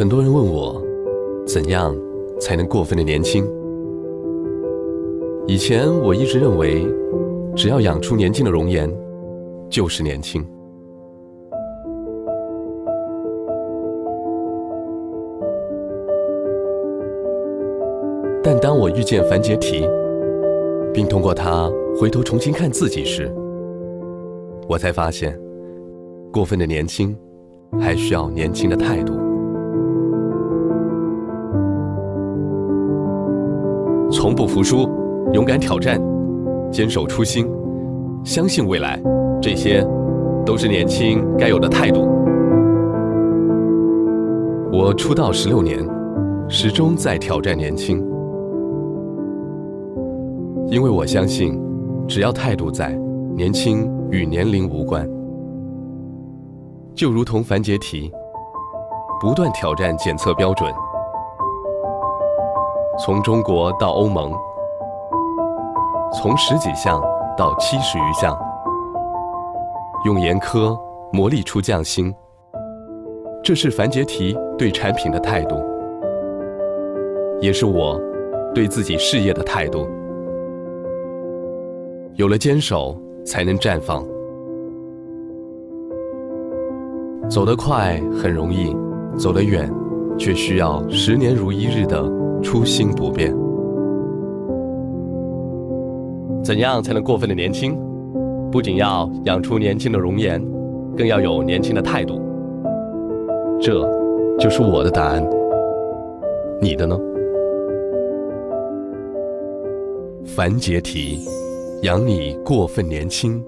很多人问我，怎样才能过分的年轻？以前我一直认为，只要养出年轻的容颜，就是年轻。但当我遇见樊杰提，并通过他回头重新看自己时，我才发现，过分的年轻，还需要年轻的态度。从不服输，勇敢挑战，坚守初心，相信未来，这些都是年轻该有的态度。我出道十六年，始终在挑战年轻，因为我相信，只要态度在，年轻与年龄无关。就如同樊杰提，不断挑战检测标准。从中国到欧盟，从十几项到七十余项，用严苛磨砺出匠心。这是樊杰提对产品的态度，也是我对自己事业的态度。有了坚守，才能绽放。走得快很容易，走得远，却需要十年如一日的。初心不变，怎样才能过分的年轻？不仅要养出年轻的容颜，更要有年轻的态度。这就是我的答案。你的呢？樊杰提，养你过分年轻。